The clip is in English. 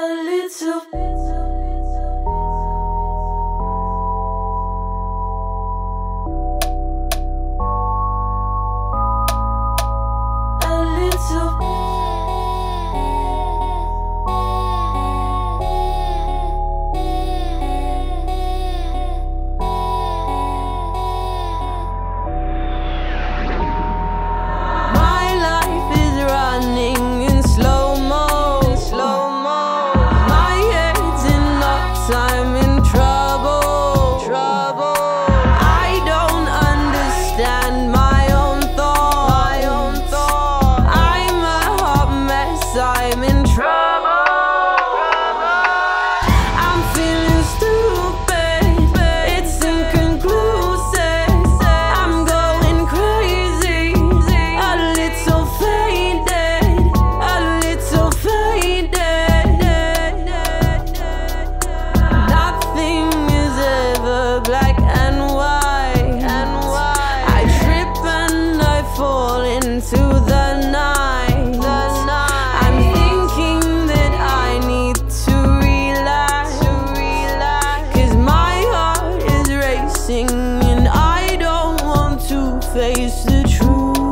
a little true.